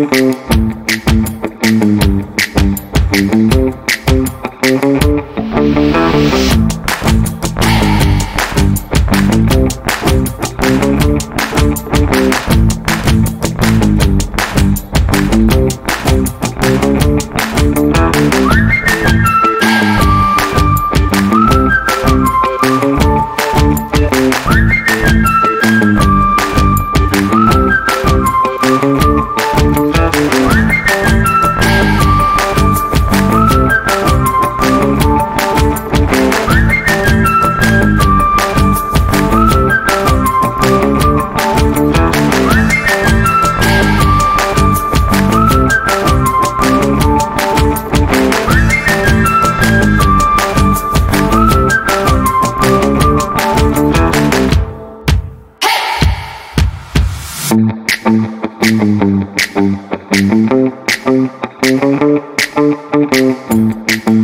Thank Thank you.